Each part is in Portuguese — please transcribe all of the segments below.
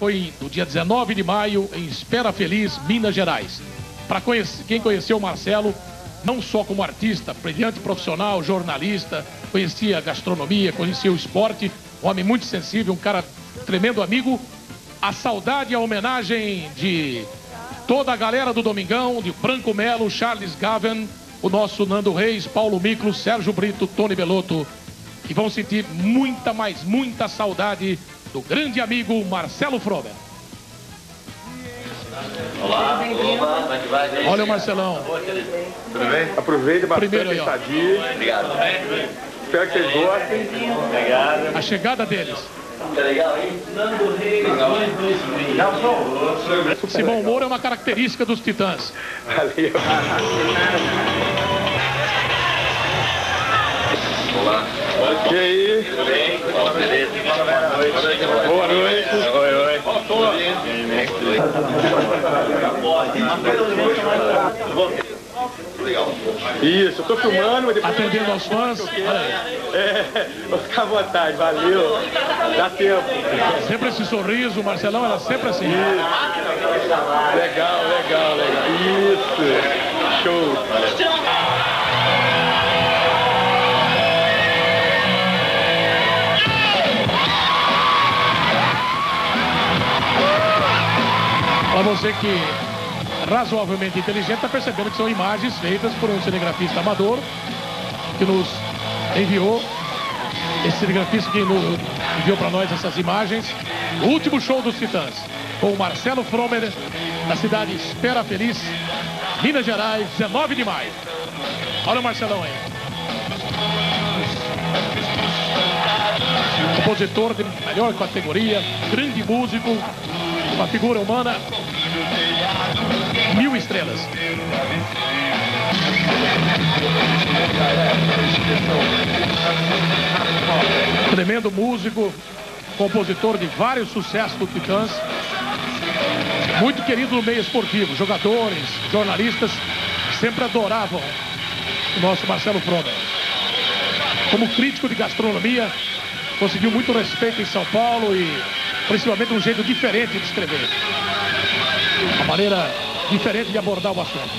foi no dia 19 de maio em Espera Feliz, Minas Gerais. Para conhecer, quem conheceu o Marcelo, não só como artista, brilhante profissional, jornalista, conhecia gastronomia, conhecia o esporte, um homem muito sensível, um cara tremendo amigo. A saudade e a homenagem de toda a galera do Domingão, de Branco Melo, Charles Gavan, o nosso Nando Reis, Paulo Micro, Sérgio Brito, Tony Belotto, que vão sentir muita, mais muita saudade do grande amigo Marcelo Frober. Olá, opa, como é que vai? Olha o Marcelão. Tudo bem? Aproveita bastante Primeiro aí, ó. a estadia. Obrigado. Espero que vocês gostem. Obrigado. A chegada deles. Tá legal, hein? Nando Reis, 226. Esse bom humor é uma característica dos Titãs. Valeu. Olá. E aí? Boa noite. Oi, oi. Isso, eu tô filmando, mas depois... Atendendo aos fãs. É, vou ficar à vontade, valeu. Dá tempo. Sempre esse sorriso, o Marcelão era sempre assim. Legal, legal, legal. Isso. Show. Você que razoavelmente inteligente, está percebendo que são imagens feitas por um cinegrafista amador que nos enviou. Esse cinegrafista que nos enviou para nós essas imagens. O último show dos Titãs, com o Marcelo Fromer, da cidade Espera Feliz, Minas Gerais, 19 de maio. Olha o Marcelão aí. Compositor de melhor categoria, grande músico, uma figura humana, mil estrelas. Tremendo músico, compositor de vários sucessos do Titãs. Muito querido no meio esportivo. Jogadores, jornalistas sempre adoravam o nosso Marcelo Fromer. Como crítico de gastronomia, conseguiu muito respeito em São Paulo e principalmente um jeito diferente de escrever. Uma maneira diferente de abordar o assunto.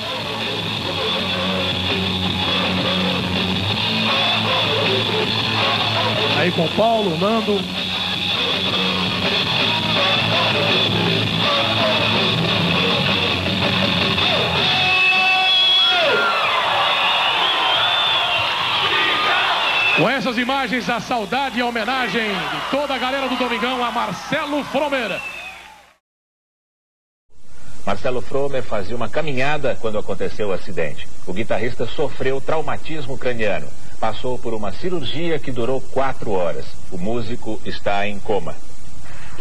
Aí com o Paulo, o Nando. Com essas imagens, a saudade e a homenagem de toda a galera do Domingão a Marcelo Fromer. Marcelo Fromer fazia uma caminhada quando aconteceu o acidente. O guitarrista sofreu traumatismo craniano. Passou por uma cirurgia que durou quatro horas. O músico está em coma.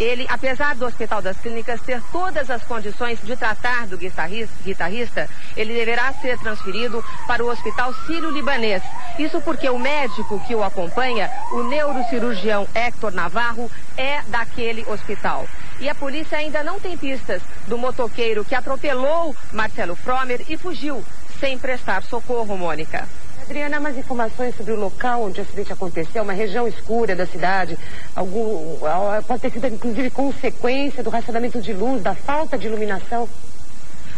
Ele, apesar do Hospital das Clínicas ter todas as condições de tratar do guitarrista, ele deverá ser transferido para o Hospital Sírio-Libanês. Isso porque o médico que o acompanha, o neurocirurgião Héctor Navarro, é daquele hospital. E a polícia ainda não tem pistas do motoqueiro que atropelou Marcelo Fromer e fugiu sem prestar socorro, Mônica. Adriana, mais informações sobre o local onde o acidente aconteceu, uma região escura da cidade, algum, pode ter sido inclusive consequência do racionamento de luz, da falta de iluminação?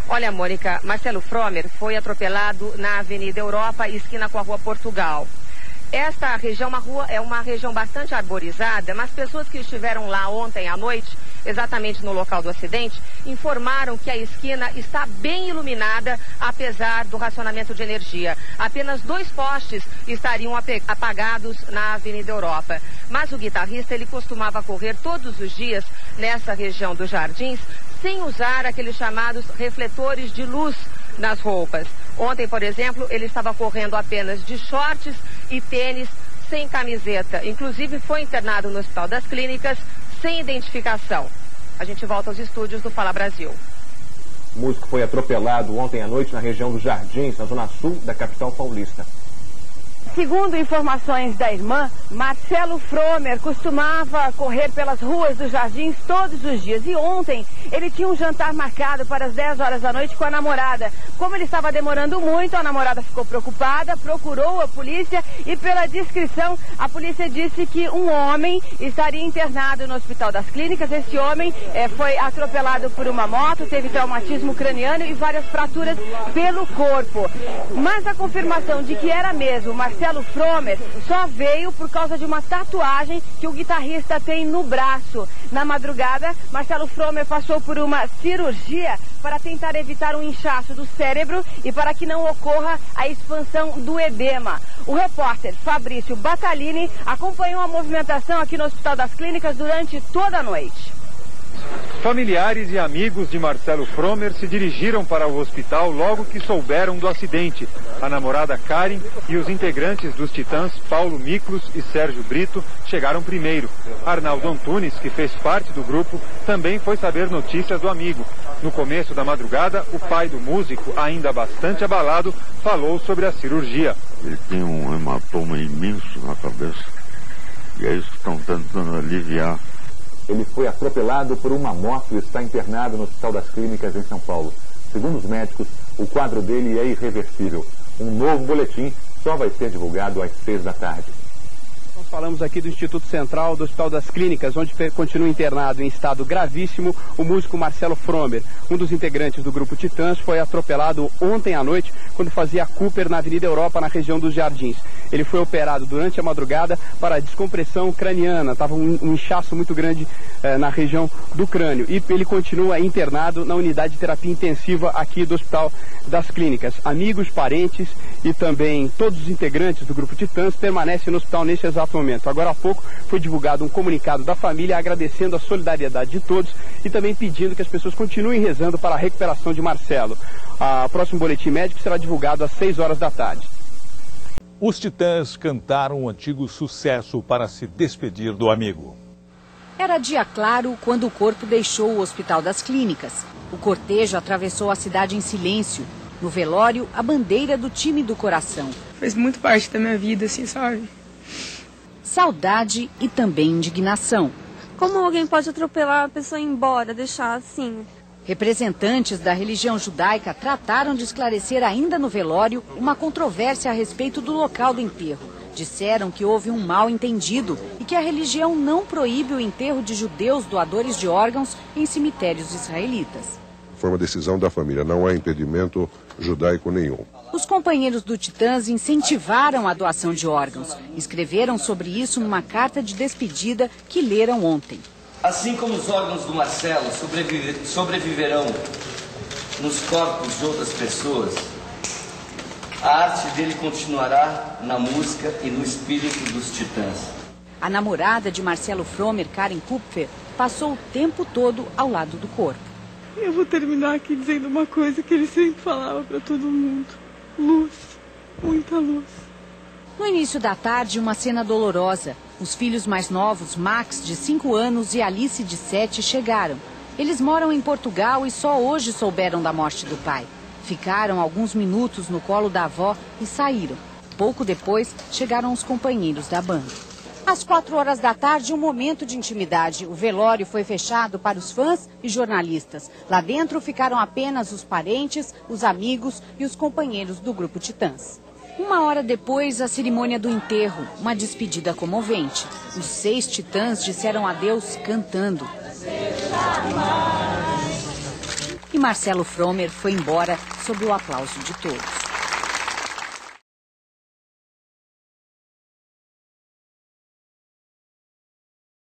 Olha, Mônica, Marcelo Fromer foi atropelado na Avenida Europa, esquina com a Rua Portugal. Esta região uma rua, é uma região bastante arborizada, mas pessoas que estiveram lá ontem à noite, exatamente no local do acidente, informaram que a esquina está bem iluminada, apesar do racionamento de energia. Apenas dois postes estariam apagados na Avenida Europa. Mas o guitarrista, ele costumava correr todos os dias nessa região dos jardins, sem usar aqueles chamados refletores de luz nas roupas. Ontem, por exemplo, ele estava correndo apenas de shorts e tênis sem camiseta. Inclusive foi internado no Hospital das Clínicas sem identificação. A gente volta aos estúdios do Fala Brasil. O músico foi atropelado ontem à noite na região dos Jardins, na zona sul da capital paulista. Segundo informações da irmã, Marcelo Fromer costumava correr pelas ruas dos jardins todos os dias. E ontem ele tinha um jantar marcado para as 10 horas da noite com a namorada. Como ele estava demorando muito, a namorada ficou preocupada, procurou a polícia e, pela descrição, a polícia disse que um homem estaria internado no Hospital das Clínicas. Esse homem eh, foi atropelado por uma moto, teve traumatismo craniano e várias fraturas pelo corpo. Mas a confirmação de que era mesmo Marcelo Marcelo Fromer só veio por causa de uma tatuagem que o guitarrista tem no braço. Na madrugada, Marcelo Fromer passou por uma cirurgia para tentar evitar um inchaço do cérebro e para que não ocorra a expansão do edema. O repórter Fabrício Batalini acompanhou a movimentação aqui no Hospital das Clínicas durante toda a noite. Familiares e amigos de Marcelo Fromer se dirigiram para o hospital logo que souberam do acidente. A namorada Karen e os integrantes dos Titãs, Paulo Miklos e Sérgio Brito, chegaram primeiro. Arnaldo Antunes, que fez parte do grupo, também foi saber notícias do amigo. No começo da madrugada, o pai do músico, ainda bastante abalado, falou sobre a cirurgia. Ele tem um hematoma imenso na cabeça. E é isso que estão tentando aliviar ele foi atropelado por uma moto e está internado no Hospital das Clínicas em São Paulo. Segundo os médicos, o quadro dele é irreversível. Um novo boletim só vai ser divulgado às seis da tarde. Nós falamos aqui do Instituto Central do Hospital das Clínicas, onde continua internado em estado gravíssimo o músico Marcelo Fromer. Um dos integrantes do grupo Titãs foi atropelado ontem à noite quando fazia Cooper na Avenida Europa, na região dos Jardins. Ele foi operado durante a madrugada para descompressão craniana. Estava um, um, inchaço muito grande eh, na região do crânio. E ele continua internado na unidade de terapia intensiva aqui do Hospital das Clínicas. Amigos, parentes e também todos os integrantes do Grupo Titãs permanecem no hospital neste exato momento. Agora há pouco foi divulgado um comunicado da família agradecendo a solidariedade de todos e também pedindo que as pessoas continuem rezando para a recuperação de Marcelo. O próximo boletim médico será divulgado às 6 horas da tarde. Os Titãs cantaram um antigo sucesso para se despedir do amigo. Era dia claro quando o corpo deixou o Hospital das Clínicas. O cortejo atravessou a cidade em silêncio. No velório, a bandeira do time do coração. Fez muito parte da minha vida, assim, sabe? Saudade e também indignação. Como alguém pode atropelar a pessoa e ir embora, deixar assim? Representantes da religião judaica trataram de esclarecer ainda no velório uma controvérsia a respeito do local do enterro. Disseram que houve um mal entendido e que a religião não proíbe o enterro de judeus doadores de órgãos em cemitérios israelitas. Foi uma decisão da família, não há impedimento judaico nenhum. Os companheiros do Titãs incentivaram a doação de órgãos. Escreveram sobre isso numa carta de despedida que leram ontem. Assim como os órgãos do Marcelo sobreviver, sobreviverão nos corpos de outras pessoas, a arte dele continuará na música e no espírito dos titãs. A namorada de Marcelo Fromer, Karen Kupfer, passou o tempo todo ao lado do corpo. Eu vou terminar aqui dizendo uma coisa que ele sempre falava para todo mundo: luz, muita luz. No início da tarde, uma cena dolorosa. Os filhos mais novos, Max, de 5 anos, e Alice, de 7, chegaram. Eles moram em Portugal e só hoje souberam da morte do pai. Ficaram alguns minutos no colo da avó e saíram. Pouco depois, chegaram os companheiros da banda. Às quatro horas da tarde, um momento de intimidade. O velório foi fechado para os fãs e jornalistas. Lá dentro ficaram apenas os parentes, os amigos e os companheiros do grupo Titãs. Uma hora depois, a cerimônia do enterro, uma despedida comovente. Os seis titãs disseram adeus cantando. E Marcelo Fromer foi embora sob o aplauso de todos.